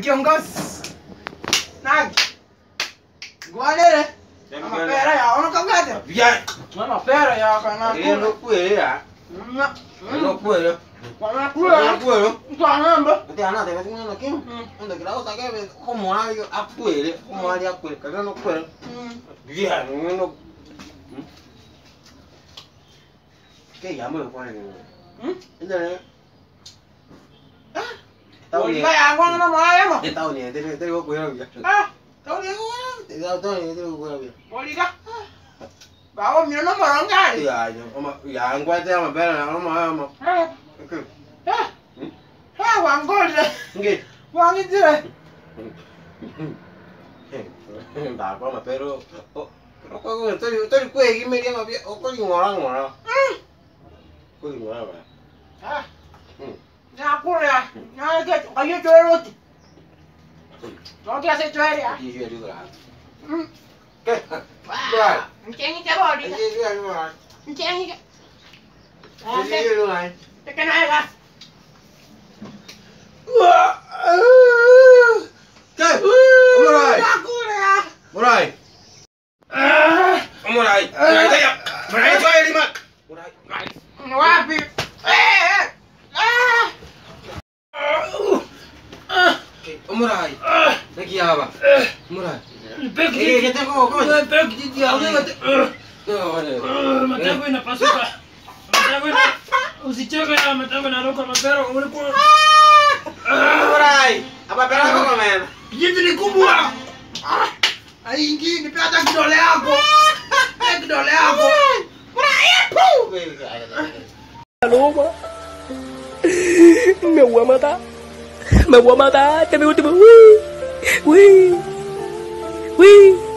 Kiongozi. Nani? Ngwanere. Mapera ya ono kagate. Vijana. Mapera ya kana. Ile ndo kweli ya. Ndo kweli. Kana Ndo kula. kweli. Kwa ngamba. Ati ana te vetu na kim. Ndo kila usa ke como algo akweli, como algo akweli. Kaza ndo kweli. Vijana, ndo. Ke ya mo kwa ni. Hmm? Ile. Oliga ya ngwana na maya mo. Tao ni, te te ko kweli ya. Ah, Tao ni ko. Te tao ni te ko kweli. oliga. Bawo mi no morongari. Ya, ya, ama ya ngwa te ama bela na ama ama. Eh. Okay. Eh. Eh, wangole. Nge. Wangitire. Ba kwa mapero. Oh, pero kwa kwa tori tori kwa gi me llama bien. O kwa ngora ngora. Kwa ngora ba. Ah. Hmm. Na kula. Na ke kayo choroti. No te hace chorear. Di ju di la. Mm. Ke. Right. Mchengi ke bodi. Di ju di la. Mchengi ke. Di ju di la. Te que nada. Ke. Murai. Murai. Murai. Murai saya. Murai tu air lima. Murai. Murai. Murai. Daqui aba. Umurai. Pega que que aqui. como coisa. Pega que de aula. Não, olha. Matago na pasuka. Matago na. Usicheke na matago na roka mapero uliko. Umurai. Aba pera ah. kwa mema. Kijiji ni kubwa. Aingi ah. ni pata kidole yako. Kidole yako. Umurai. Pu. Luma. Meu amada. 把我妈打，打我他妈！喂，喂，喂。